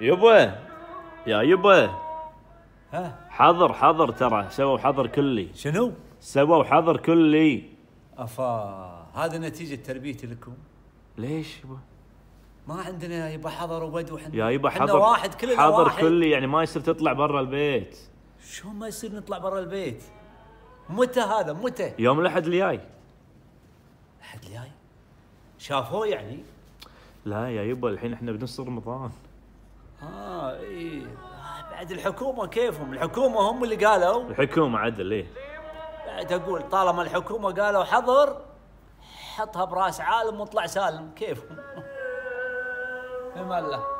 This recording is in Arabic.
يبا يا يبا ها؟ حظر حظر ترى. سووا حظر كلي. شنو؟ سووا حظر كلي. أفا هذا نتيجة تربيتي لكم. ليش يبا ما عندنا يبا حضر وبدو حنا يا يبا حظر واحد كلنا حظر واحد. كلي يعني ما يصير تطلع برا البيت. شلون ما يصير نطلع برا البيت؟ متى هذا؟ متى؟ يوم الأحد الجاي. احد الجاي؟ شافوه يعني؟ لا يا يبا الحين إحنا بنص رمضان. بعد الحكومة كيفهم؟ الحكومة هم اللي قالوا الحكومة عدل إيه بعد أقول طالما الحكومة قالوا حظر حطها برأس عالم واطلع سالم كيفهم؟ أمان الله